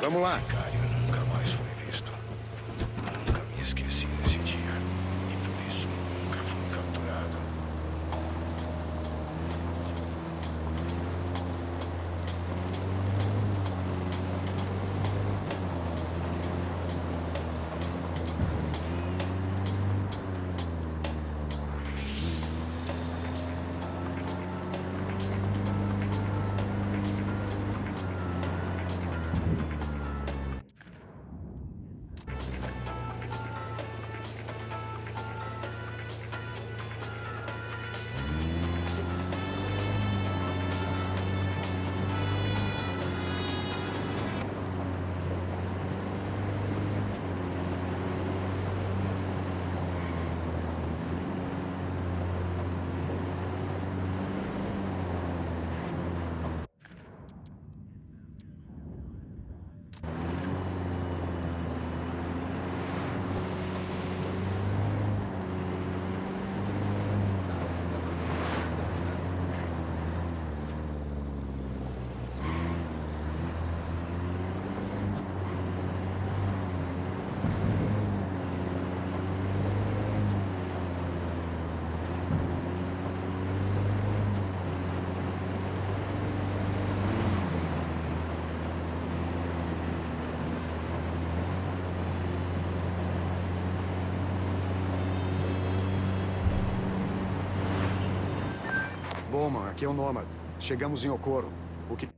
Vamos lá. Bowman, aqui é o Nomad. Chegamos em Okoro. O que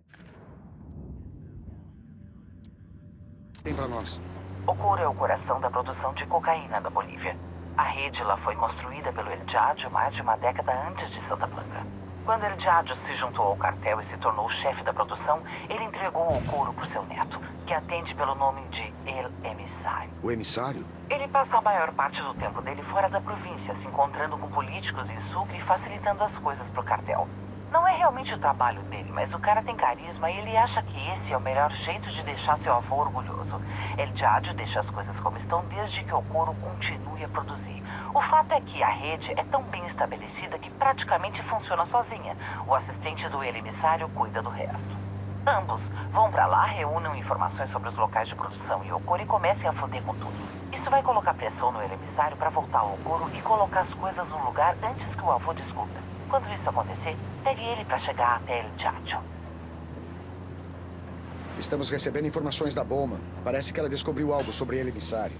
tem pra nós? Okoro é o coração da produção de cocaína da Bolívia. A rede lá foi construída pelo El Diadio mais de uma década antes de Santa Blanca. Quando El Diadio se juntou ao cartel e se tornou chefe da produção, ele entregou o Okoro para seu neto, que atende pelo nome de El Emissário. O emissário? Ele passa a maior parte do tempo dele fora da província, se encontrando com políticos em Sucre e facilitando as coisas pro cartel. Não é realmente o trabalho dele, mas o cara tem carisma e ele acha que esse é o melhor jeito de deixar seu avô orgulhoso. El Diadio deixa as coisas como estão desde que o Coro continue a produzir. O fato é que a rede é tão bem estabelecida que praticamente funciona sozinha. O assistente do El Emissário cuida do resto. Ambos vão pra lá, reúnam informações sobre os locais de produção e Okoro e comecem a foder com tudo. Isso vai colocar pressão no Emissário pra voltar ao Okoro e colocar as coisas no lugar antes que o avô descubra. Quando isso acontecer, pegue ele pra chegar até El Chacho. Estamos recebendo informações da Bowman. Parece que ela descobriu algo sobre ele, emissário.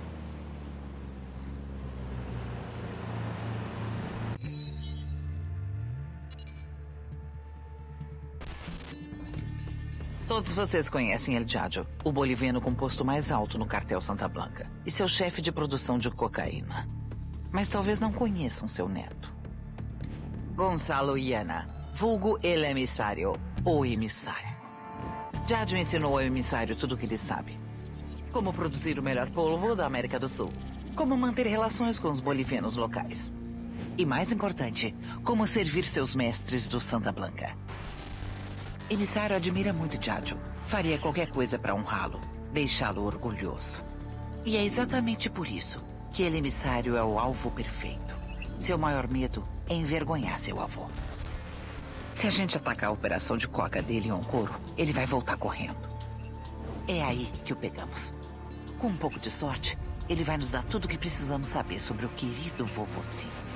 Todos vocês conhecem El Diadio, o boliviano com posto mais alto no cartel Santa Blanca, e seu chefe de produção de cocaína. Mas talvez não conheçam seu neto. Gonçalo Iana, vulgo El Emissário, ou emissário. Diadio ensinou ao emissário tudo o que ele sabe. Como produzir o melhor polvo da América do Sul. Como manter relações com os bolivianos locais. E mais importante, como servir seus mestres do Santa Blanca. Emissário admira muito Diadio. Faria qualquer coisa para honrá-lo, deixá-lo orgulhoso. E é exatamente por isso que ele emissário é o alvo perfeito. Seu maior medo é envergonhar seu avô. Se a gente atacar a operação de coca dele em Oncoro, ele vai voltar correndo. É aí que o pegamos. Com um pouco de sorte, ele vai nos dar tudo o que precisamos saber sobre o querido vovozinho. se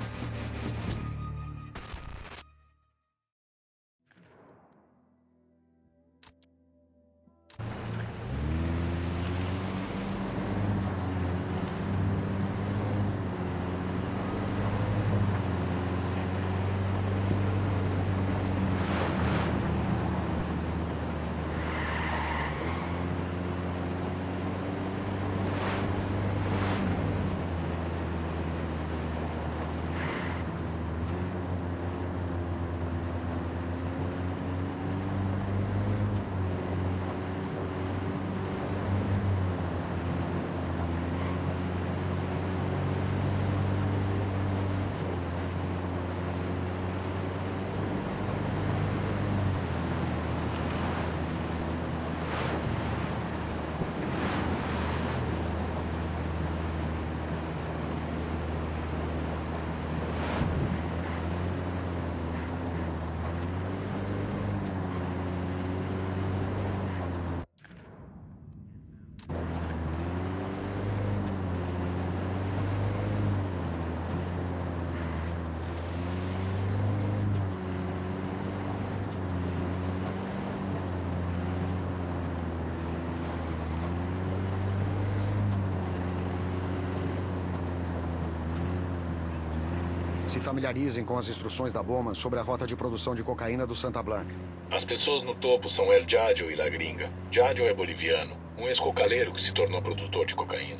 familiarizem com as instruções da Bowman sobre a rota de produção de cocaína do Santa Blanca. As pessoas no topo são El Jadio e La Gringa. Jadio é boliviano, um ex-cocaleiro que se tornou produtor de cocaína.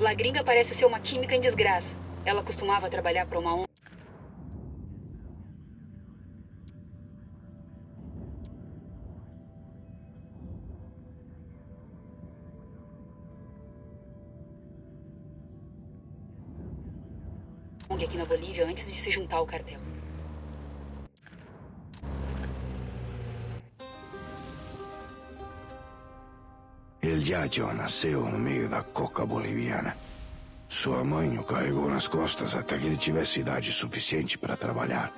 La Gringa parece ser uma química em desgraça. Ela costumava trabalhar para uma ONG aqui na Bolívia antes de se juntar ao cartel. El Yayo nasceu no meio da coca boliviana. Sua mãe o carregou nas costas até que ele tivesse idade suficiente para trabalhar.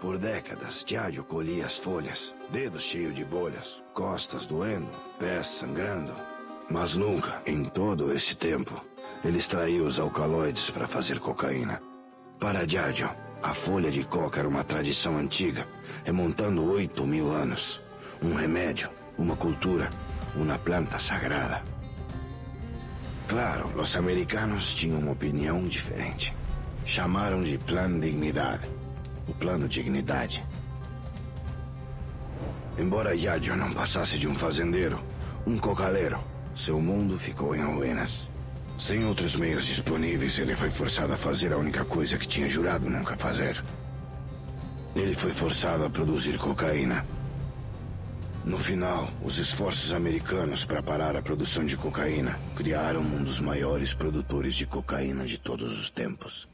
Por décadas, Yayo colhia as folhas, dedos cheios de bolhas, costas doendo, pés sangrando. Mas nunca, em todo esse tempo, ele extraiu os alcaloides para fazer cocaína. Para Yayo, a folha de coca era uma tradição antiga, remontando oito mil anos. Um remédio, uma cultura, uma planta sagrada. Claro, os americanos tinham uma opinião diferente. Chamaram de Plan Dignidade. O plano Dignidade. Embora Yadio não passasse de um fazendeiro, um cocaleiro, seu mundo ficou em ruínas. Sem outros meios disponíveis, ele foi forçado a fazer a única coisa que tinha jurado nunca fazer. Ele foi forçado a produzir cocaína. No final, os esforços americanos para parar a produção de cocaína criaram um dos maiores produtores de cocaína de todos os tempos.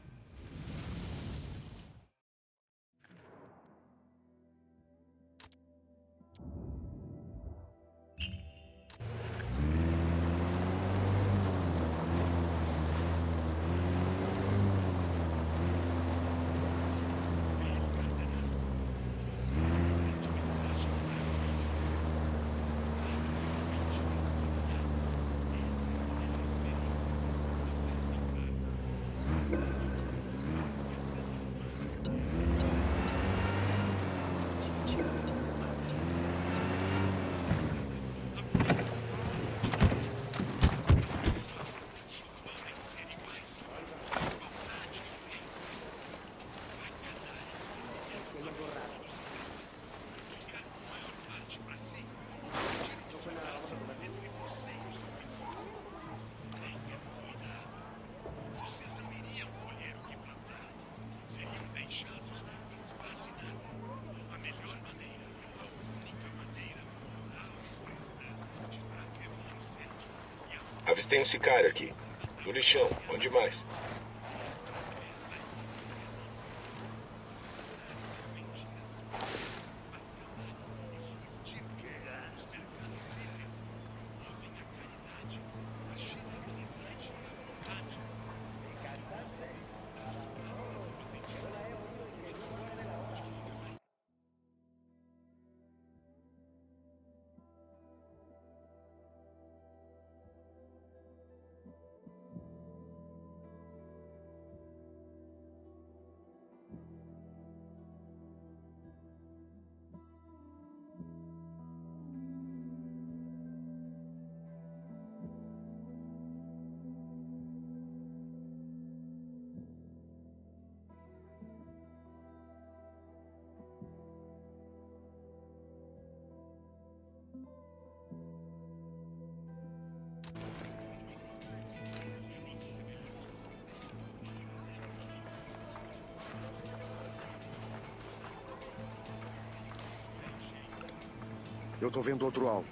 Avistei um sicário aqui. No lixão. Onde mais? Eu tô vendo outro alvo.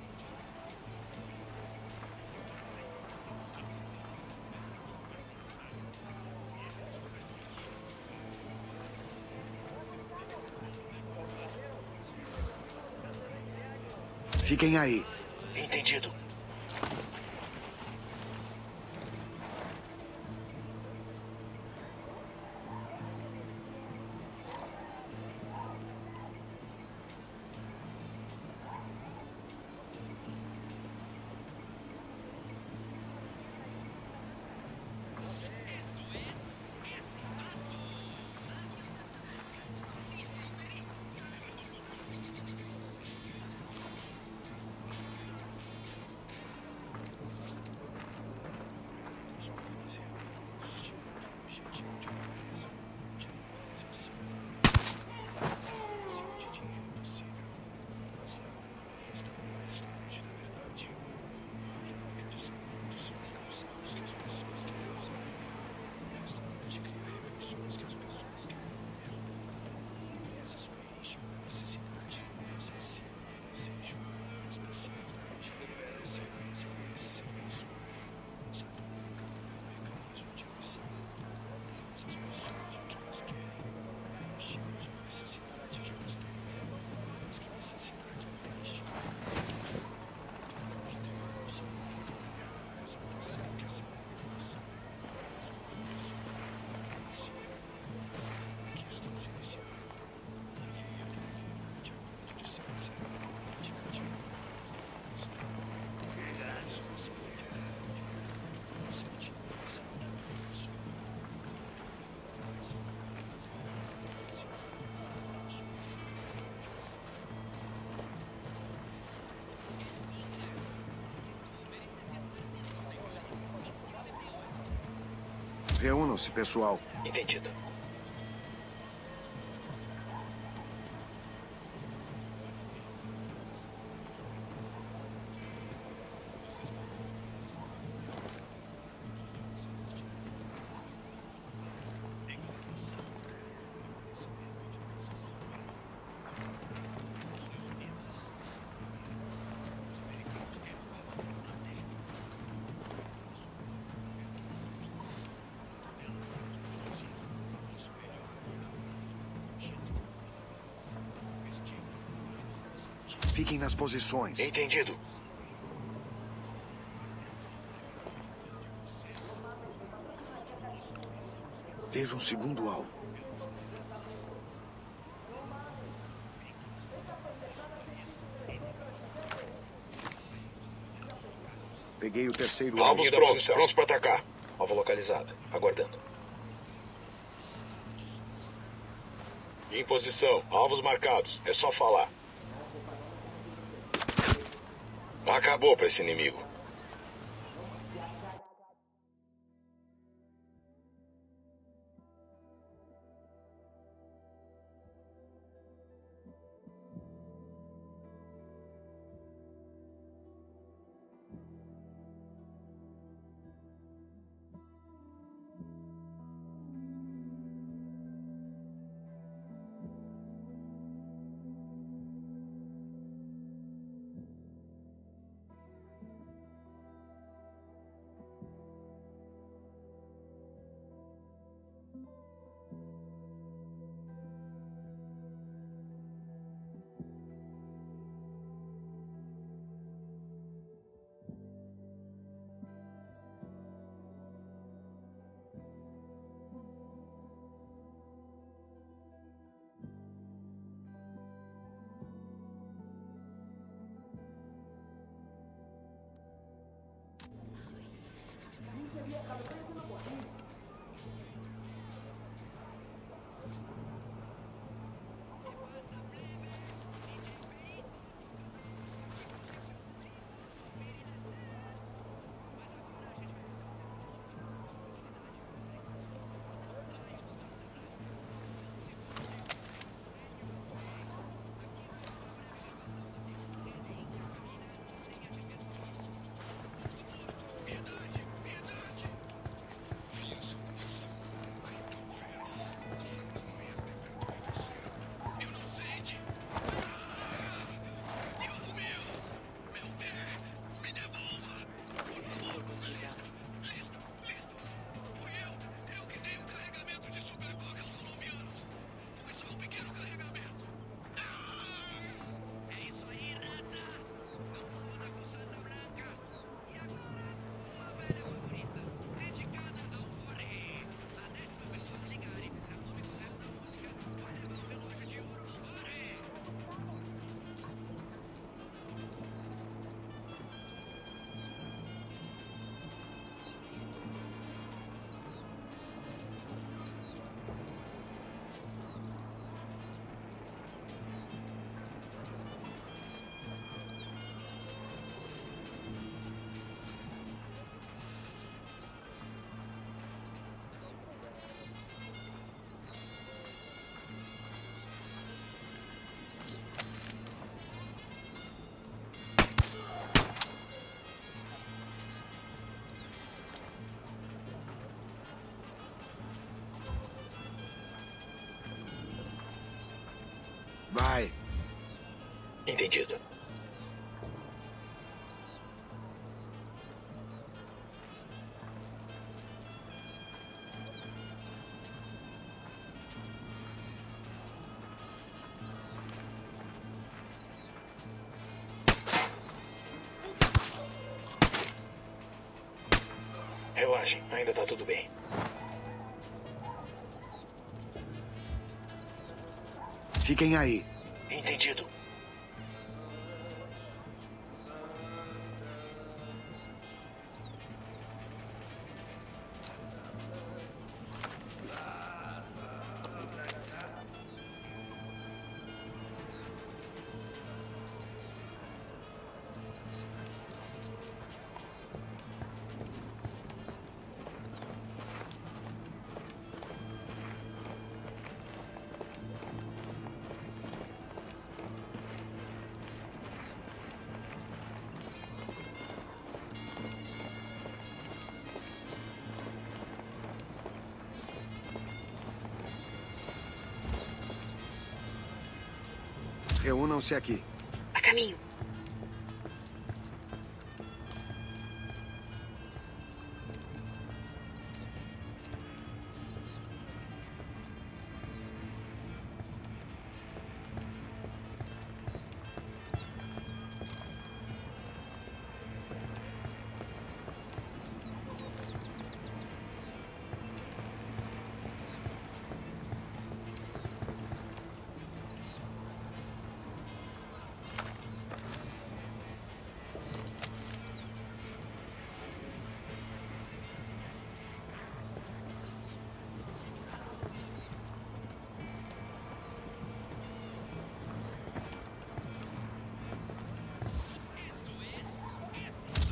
Fiquem aí. Reúnam-se, pessoal. Entendido. Fiquem nas posições. Entendido. Veja um segundo alvo. Peguei o terceiro alvo. Alvos prontos. Prontos para atacar. Alvo localizado. Aguardando. Em posição. Alvos marcados. É só falar. Acabou para esse inimigo. Entendido. Relaxem, ainda tá tudo bem. Fiquem aí. Reúnam-se aqui. A caminho.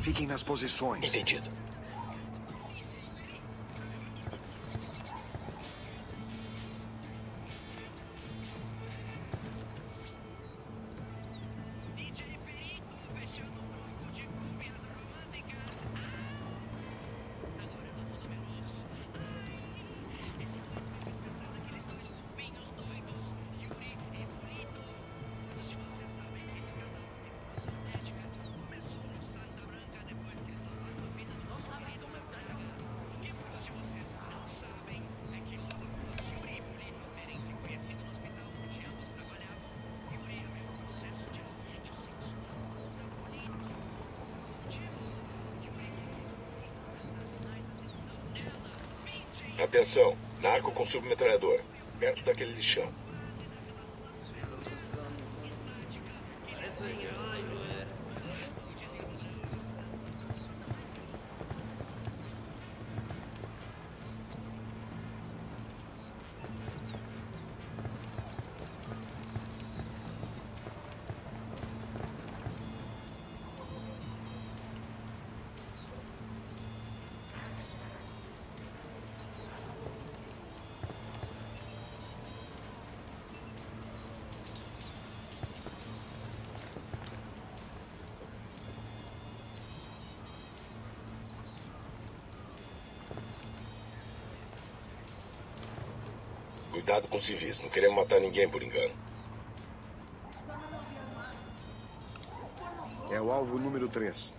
Fiquem nas posições. Entendido. Atenção, narco com submetralhador, perto daquele lixão. Cuidado com civis, não queremos matar ninguém por engano. É o alvo número 3.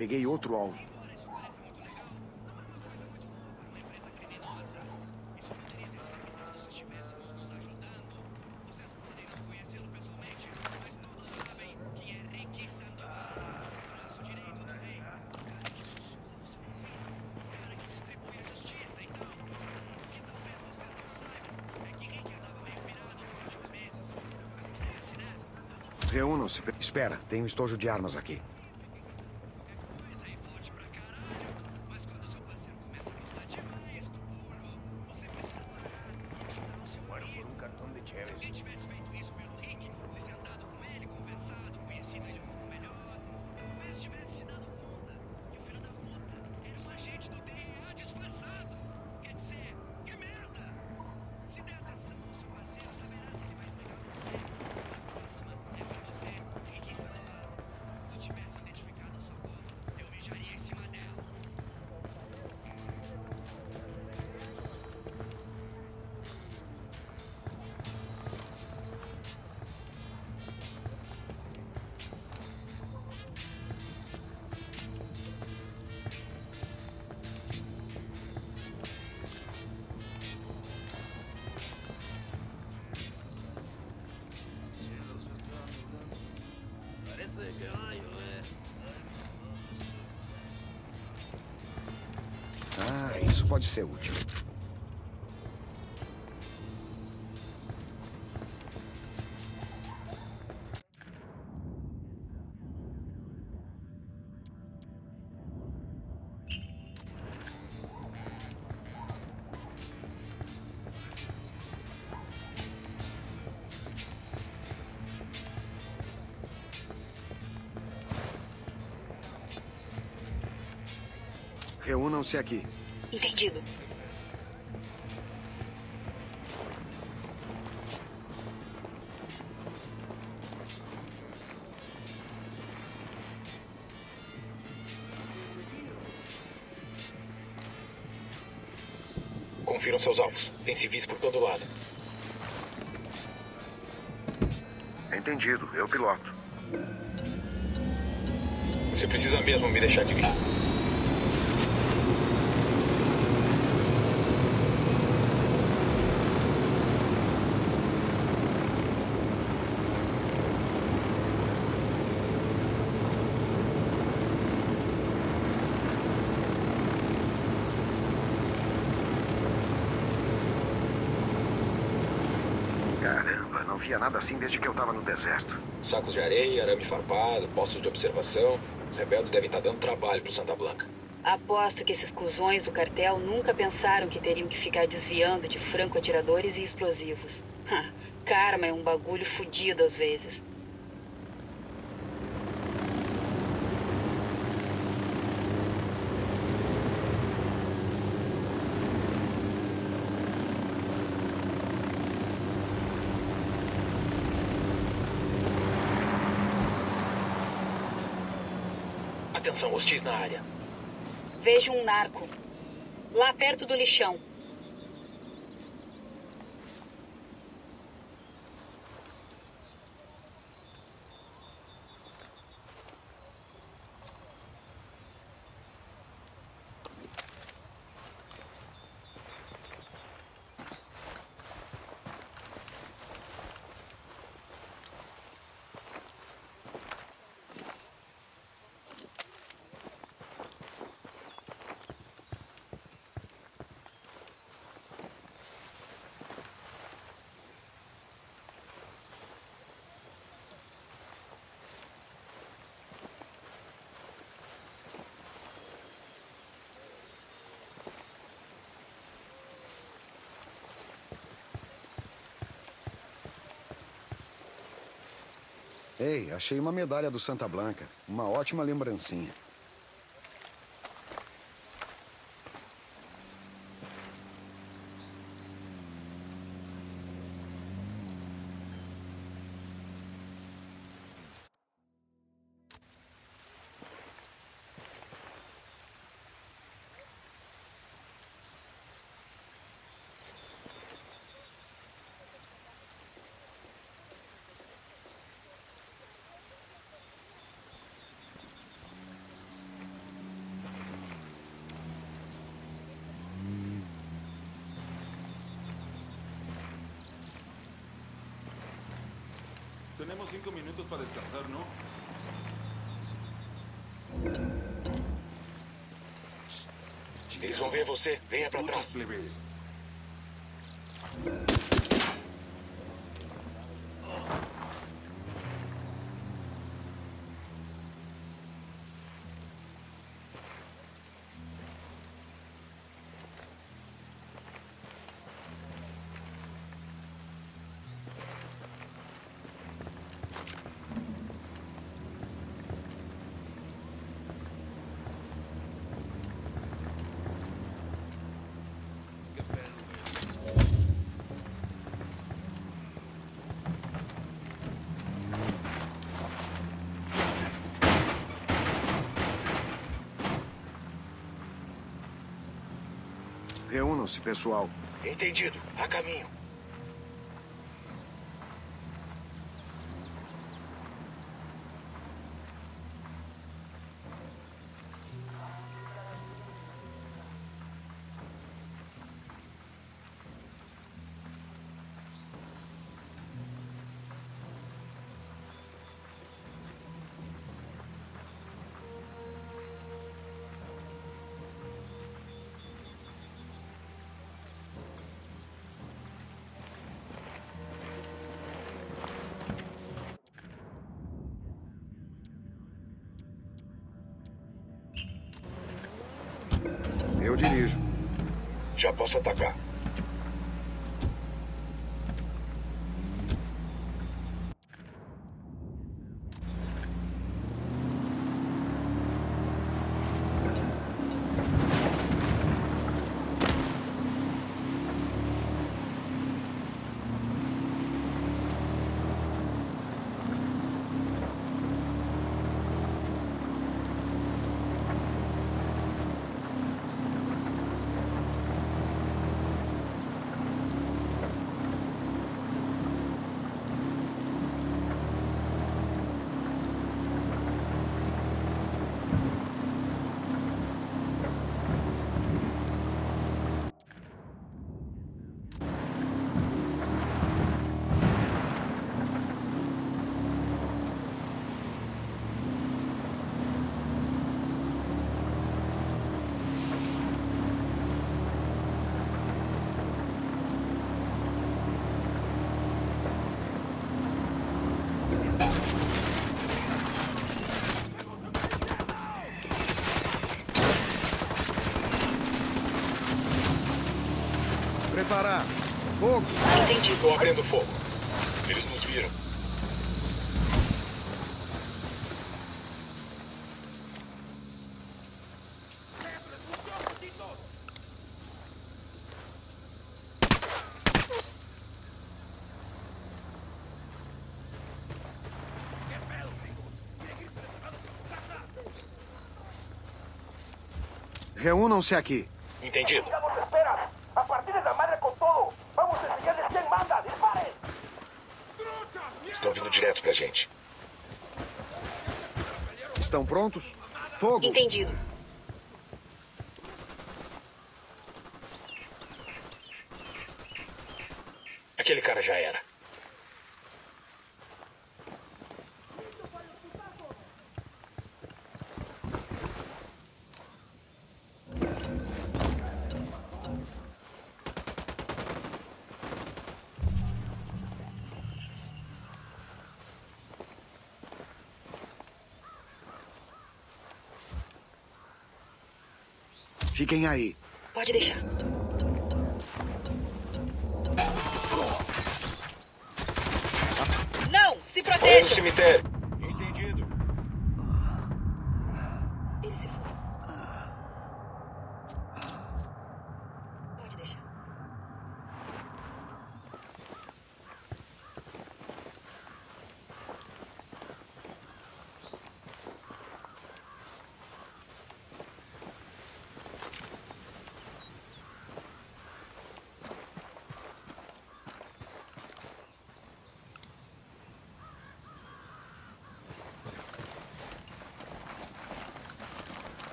Peguei outro alvo. Reúnam-se. Espera, tem um estojo de armas aqui. É. Ah, isso pode ser útil. Reúnam-se aqui. Entendido. Confiram seus alvos. Tem civis por todo lado. Entendido. Eu piloto. Você precisa mesmo me deixar dirigir. Caramba, não via nada assim desde que eu tava no deserto. Sacos de areia, arame farpado, postos de observação. Os rebeldes devem estar dando trabalho pro Santa Blanca. Aposto que esses cuzões do cartel nunca pensaram que teriam que ficar desviando de franco-atiradores e explosivos. Ha, Karma é um bagulho fudido às vezes. Atenção, hostis na área. Vejo um narco. Lá perto do lixão. Ei, achei uma medalha do Santa Blanca. Uma ótima lembrancinha. Para descansar, ¿no? Eles vão ver você. Venha Putas trás. plebes. Reúnam-se, pessoal. Entendido. A caminho. Dirijo. Já posso atacar. Preparar. Fogo. Entendido. Estou abrindo fogo. Eles nos viram. Reúnam-se aqui. Entendido. A partida da madre con todo. Vamos a Estão vindo direto pra gente. Estão prontos? Fogo. Entendido. Aquele cara já era. Fiquem aí. Pode deixar. Não! Se Olha no proteja! cemitério.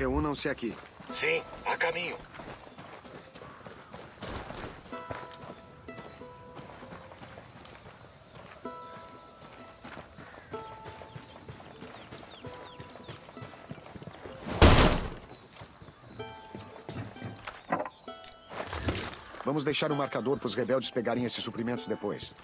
Reúnam-se aqui. Sim, a caminho. Vamos deixar um marcador para os rebeldes pegarem esses suprimentos depois.